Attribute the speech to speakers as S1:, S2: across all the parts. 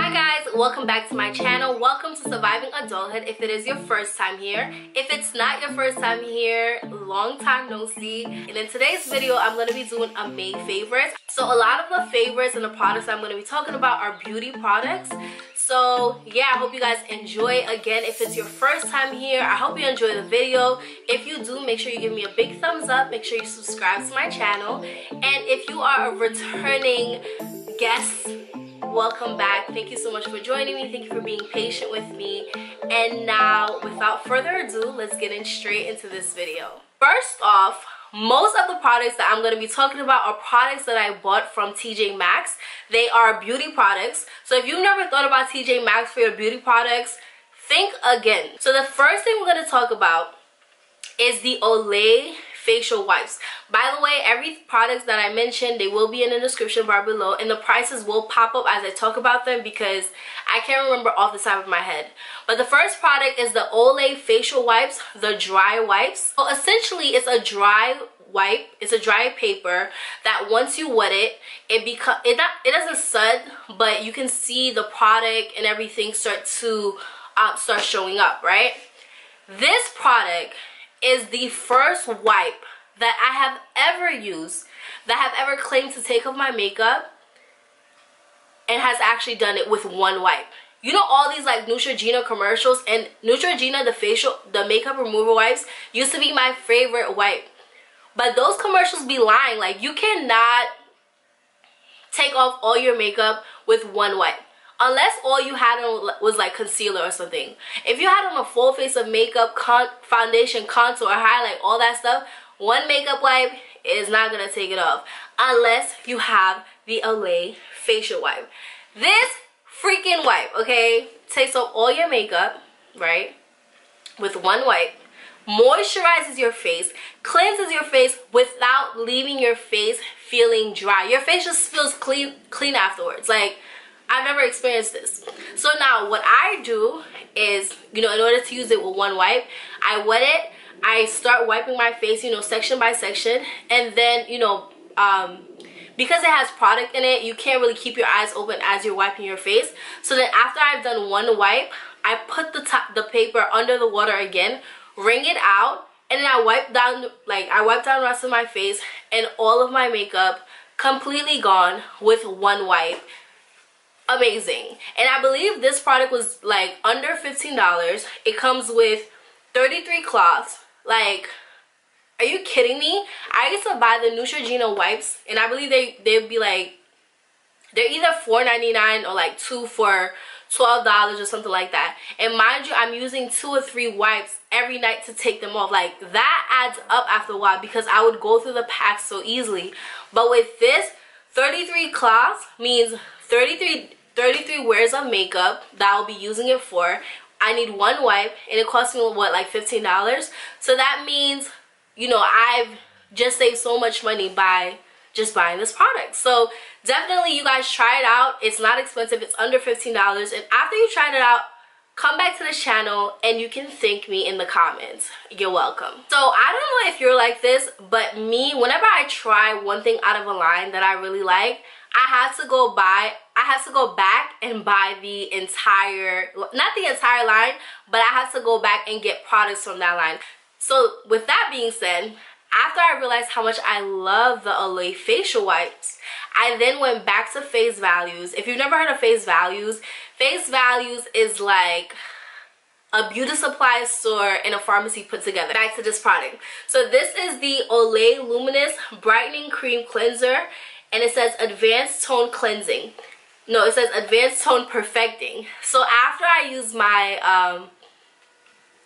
S1: Hi guys, welcome back to my channel. Welcome to Surviving Adulthood if it is your first time here. If it's not your first time here, long time no see. And in today's video, I'm going to be doing a May favorites. So a lot of the favorites and the products I'm going to be talking about are beauty products. So yeah, I hope you guys enjoy. Again, if it's your first time here, I hope you enjoy the video. If you do, make sure you give me a big thumbs up. Make sure you subscribe to my channel. And if you are a returning guest, welcome back. Thank you so much for joining me. Thank you for being patient with me. And now, without further ado, let's get in straight into this video. First off, most of the products that I'm going to be talking about are products that I bought from TJ Maxx. They are beauty products. So if you've never thought about TJ Maxx for your beauty products, think again. So the first thing we're going to talk about is the Olay facial wipes. By the way, every products that I mentioned, they will be in the description bar below and the prices will pop up as I talk about them because I can't remember off the top of my head. But the first product is the Olay facial wipes, the dry wipes. So essentially, it's a dry wipe it's a dry paper that once you wet it it become it not it doesn't sud but you can see the product and everything start to um, start showing up right this product is the first wipe that I have ever used that have ever claimed to take off my makeup and has actually done it with one wipe. You know all these like Neutrogena commercials and Neutrogena the facial the makeup remover wipes used to be my favorite wipe. But those commercials be lying like you cannot take off all your makeup with one wipe unless all you had on was like concealer or something. If you had on a full face of makeup con foundation contour highlight all that stuff one makeup wipe is not gonna take it off. Unless you have the Olay facial wipe. This freaking wipe okay? Takes off all your makeup right? With one wipe. Moisturizes your face. Cleanses your face without leaving your face feeling dry. Your face just feels clean clean afterwards. Like I've never experienced this. So now what I do is, you know, in order to use it with one wipe, I wet it, I start wiping my face, you know, section by section, and then, you know, um, because it has product in it, you can't really keep your eyes open as you're wiping your face. So then after I've done one wipe, I put the top, the paper under the water again, wring it out, and then I wipe down, like, I wipe down the rest of my face, and all of my makeup completely gone with one wipe amazing and i believe this product was like under 15 dollars it comes with 33 cloths like are you kidding me i used to buy the neutrogena wipes and i believe they they'd be like they're either 4.99 or like two for $12 or something like that. And mind you, I'm using two or three wipes every night to take them off. Like that adds up after a while because I would go through the packs so easily. But with this, 33 cloths means 33 33 wears of makeup that I'll be using it for. I need one wipe and it cost me what like $15 so that means you know I've just saved so much money by just buying this product. So definitely you guys try it out. It's not expensive. It's under $15 and after you tried it out come back to this channel and you can thank me in the comments. You're welcome. So i don't know if you're like this but me whenever i try one thing out of a line that i really like I have to go buy, I had to go back and buy the entire, not the entire line, but I had to go back and get products from that line. So with that being said, after I realized how much I love the Olay facial wipes, I then went back to Face Values. If you've never heard of Face Values, Face Values is like a beauty supply store and a pharmacy put together. Back to this product. So this is the Olay Luminous Brightening Cream Cleanser and it says advanced tone cleansing no it says advanced tone perfecting. So after I use my um,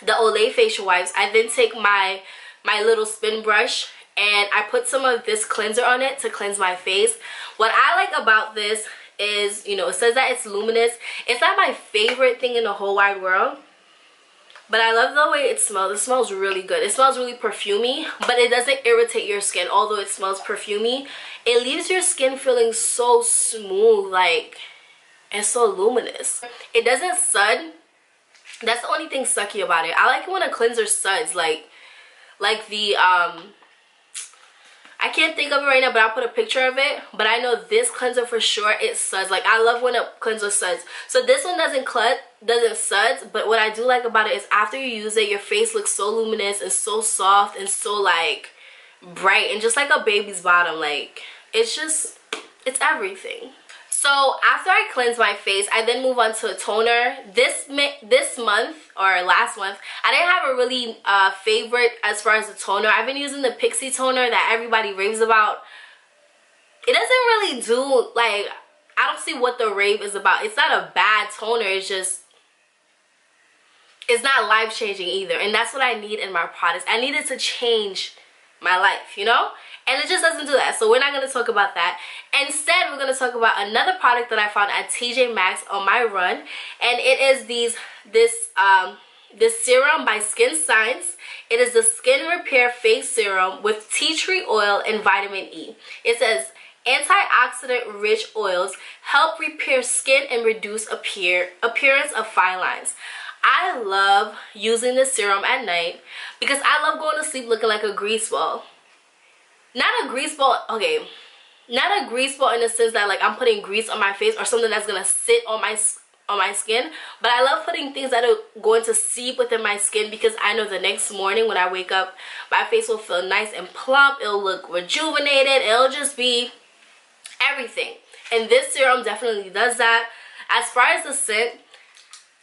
S1: the Olay facial wipes I then take my my little spin brush and I put some of this cleanser on it to cleanse my face. What I like about this is you know it says that it's luminous. It's not my favorite thing in the whole wide world but I love the way it smells. It smells really good. It smells really perfumey, but it doesn't irritate your skin, although it smells perfumey. It leaves your skin feeling so smooth, like, and so luminous. It doesn't sud. That's the only thing sucky about it. I like when a cleanser suds, like, like the, um, I can't think of it right now, but I'll put a picture of it. But I know this cleanser for sure, it suds. Like, I love when a cleanser suds. So this one doesn't doesn't suds. But what I do like about it is after you use it, your face looks so luminous and so soft and so, like, bright. And just like a baby's bottom. Like, it's just, it's everything. So after I cleanse my face, I then move on to a toner. This this month or last month, I didn't have a really uh, favorite as far as the toner. I've been using the Pixi toner that everybody raves about. It doesn't really do like I don't see what the rave is about. It's not a bad toner. It's just it's not life changing either, and that's what I need in my products. I needed to change my life, you know? And it just doesn't do that. So we're not going to talk about that. Instead we're going to talk about another product that i found at tj maxx on my run. And it is these this um this serum by skin science. It is the skin repair face serum with tea tree oil and vitamin e. It says antioxidant rich oils help repair skin and reduce appear appearance of fine lines I love using this serum at night because I love going to sleep looking like a grease ball. Not a grease ball okay. Not a grease ball in the sense that like i'm putting grease on my face or something that's gonna sit on my on my skin but i love putting things that are going to seep within my skin because i know the next morning when i wake up my face will feel nice and plump it'll look rejuvenated it'll just be everything. And this serum definitely does that. As far as the scent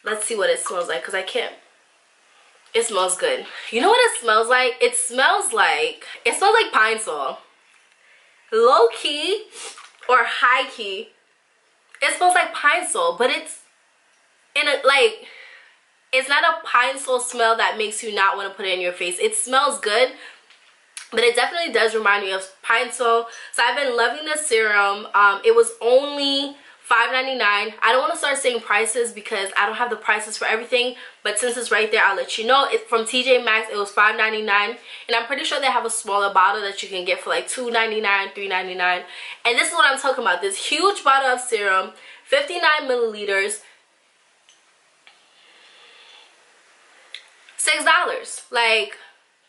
S1: let's see what it smells like because i can't it smells good. You know what it smells like? It smells like, it smells like pine sol. Low key or high key, it smells like pine sol, but it's in a, like, it's not a pine sol smell that makes you not want to put it in your face. It smells good, but it definitely does remind me of pine sol. So I've been loving this serum. Um, it was only $5.99. I don't want to start saying prices because I don't have the prices for everything. But since it's right there, I'll let you know. It's from TJ Maxx. It was $5.99. And I'm pretty sure they have a smaller bottle that you can get for like $2.99, $3.99. And this is what I'm talking about. This huge bottle of serum, 59 milliliters. $6. Like,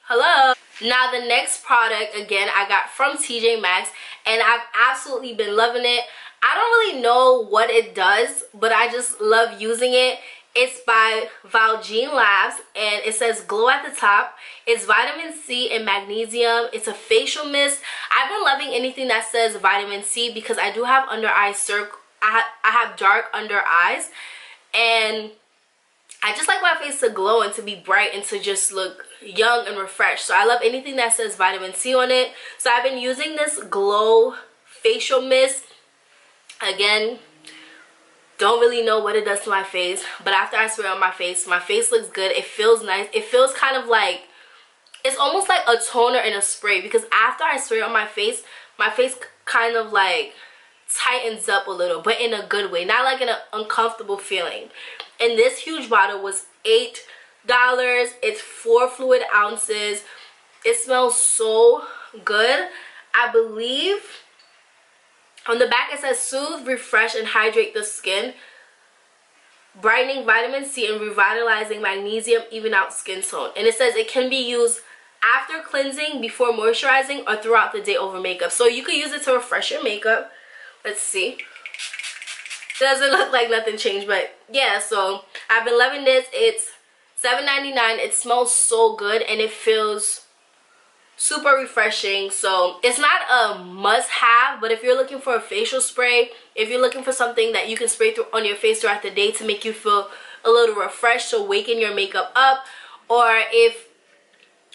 S1: hello. Now the next product, again, I got from TJ Maxx. And I've absolutely been loving it. I don't really know what it does, but I just love using it. It's by Valjean Labs and it says glow at the top. It's vitamin C and magnesium. It's a facial mist. I've been loving anything that says vitamin C because I do have under eye circle. I, ha I have dark under eyes and I just like my face to glow and to be bright and to just look young and refreshed. So I love anything that says vitamin C on it. So I've been using this glow facial mist again don't really know what it does to my face but after I spray on my face my face looks good. It feels nice. It feels kind of like it's almost like a toner and a spray because after I spray on my face my face kind of like tightens up a little but in a good way not like an uncomfortable feeling. And this huge bottle was eight dollars. It's four fluid ounces. It smells so good. I believe on the back it says soothe, refresh, and hydrate the skin. Brightening vitamin C and revitalizing magnesium even out skin tone. And it says it can be used after cleansing, before moisturizing, or throughout the day over makeup. So you could use it to refresh your makeup. Let's see. Doesn't look like nothing changed, but yeah, so I've been loving this. It's $7.99. It smells so good and it feels super refreshing. So it's not a must-have but if you're looking for a facial spray if you're looking for something that you can spray through on your face throughout the day to make you feel a little refreshed to waken your makeup up or if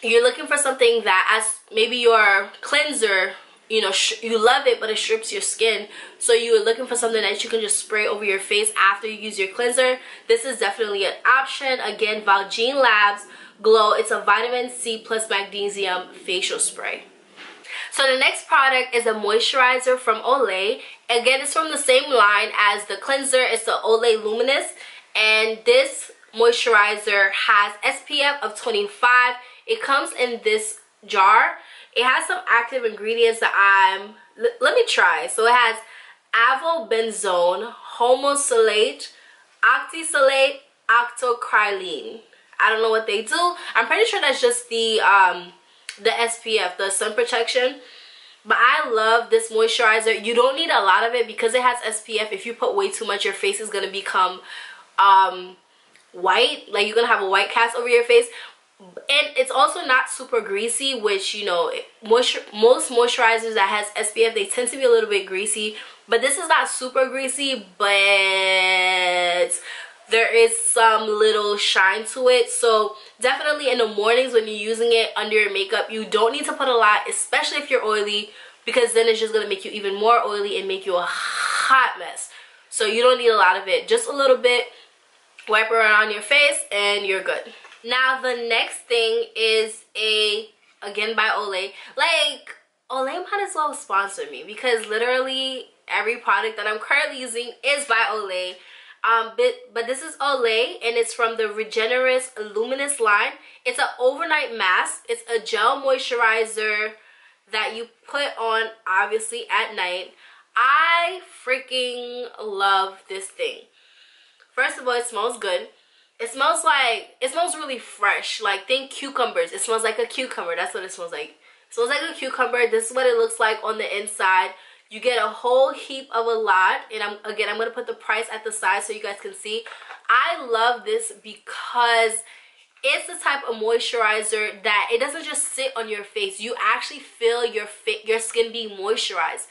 S1: you're looking for something that as maybe your cleanser you know you love it but it strips your skin. So you're looking for something that you can just spray over your face after you use your cleanser. This is definitely an option. Again Valjean Labs Glow. It's a vitamin C plus magnesium facial spray. So the next product is a moisturizer from Olay. Again, it's from the same line as the cleanser. It's the Olay Luminous. And this moisturizer has SPF of 25. It comes in this jar. It has some active ingredients that I'm... Let me try. So it has avobenzone, homosalate, octisalate, octocrylene. I don't know what they do. I'm pretty sure that's just the um, the SPF, the sun protection. but I love this moisturizer. You don't need a lot of it because it has SPF. If you put way too much, your face is going to become um, white. Like you're going to have a white cast over your face. And it's also not super greasy, which, you know, moisture, most moisturizers that has SPF, they tend to be a little bit greasy. But this is not super greasy, but there is some little shine to it. So definitely in the mornings when you're using it under your makeup you don't need to put a lot especially if you're oily because then it's just going to make you even more oily and make you a hot mess. So you don't need a lot of it. Just a little bit wipe around your face and you're good. Now the next thing is a again by Olay like Olay might as well sponsor me because literally every product that I'm currently using is by Olay um, but, but this is Olay and it's from the Regenerist Luminous line. It's an overnight mask. It's a gel moisturizer that you put on obviously at night. I freaking love this thing. First of all, it smells good. It smells like, it smells really fresh. Like think cucumbers. It smells like a cucumber. That's what it smells like. Smells like a cucumber. This is what it looks like on the inside you get a whole heap of a lot and i'm again i'm going to put the price at the side so you guys can see. I love this because it's the type of moisturizer that it doesn't just sit on your face. You actually feel your your skin being moisturized.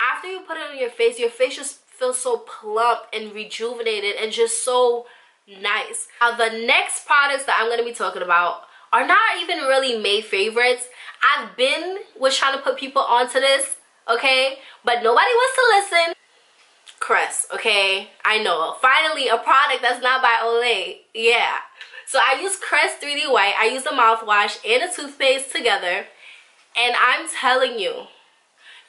S1: After you put it on your face your face just feels so plump and rejuvenated and just so nice. Now the next products that i'm going to be talking about are not even really made favorites. I've been was trying to put people onto this okay? But nobody wants to listen. Crest, okay? I know. Finally, a product that's not by Olay. Yeah. So I use Crest 3D White. I use the mouthwash and the toothpaste together. And I'm telling you,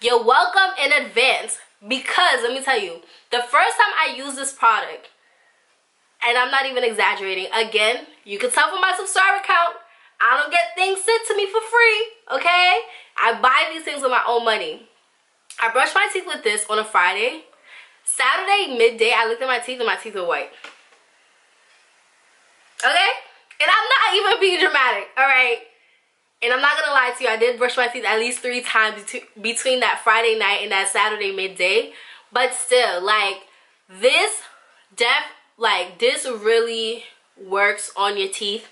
S1: you're welcome in advance because, let me tell you, the first time I used this product, and I'm not even exaggerating, again, you can tell from my subscriber count, I don't get things sent to me for free, okay? I buy these things with my own money. I brushed my teeth with this on a Friday. Saturday midday, I looked at my teeth and my teeth were white. Okay? And I'm not even being dramatic, alright? And I'm not gonna lie to you, I did brush my teeth at least three times between that Friday night and that Saturday midday. But still, like, this def, like, this really works on your teeth.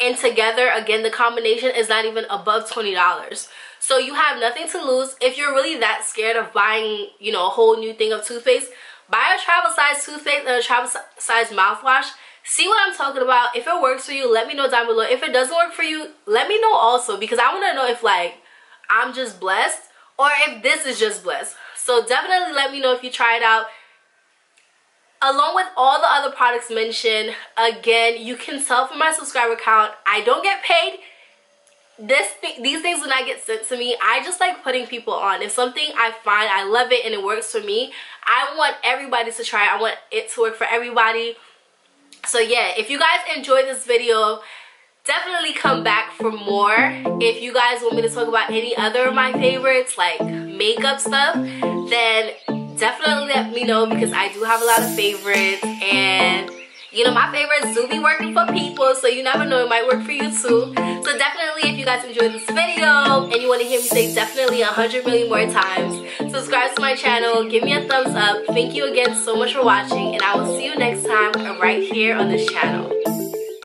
S1: And together, again, the combination is not even above $20. So you have nothing to lose. If you're really that scared of buying, you know, a whole new thing of toothpaste, buy a travel size toothpaste and a travel size mouthwash. See what I'm talking about. If it works for you, let me know down below. If it doesn't work for you, let me know also because I want to know if like I'm just blessed or if this is just blessed. So definitely let me know if you try it out. Along with all the other products mentioned, again, you can tell from my subscriber count, I don't get paid. This th these things when I get sent to me. I just like putting people on. If something I find I love it and it works for me I want everybody to try it. I want it to work for everybody. So yeah if you guys enjoyed this video definitely come back for more. If you guys want me to talk about any other of my favorites like makeup stuff then definitely let me know because I do have a lot of favorites. And you know my favorites do be working for people so you never know it might work for you too. So definitely if you guys enjoyed this video and you want to hear me say definitely a hundred million more times subscribe to my channel give me a thumbs up. Thank you again so much for watching and i will see you next time right here on this channel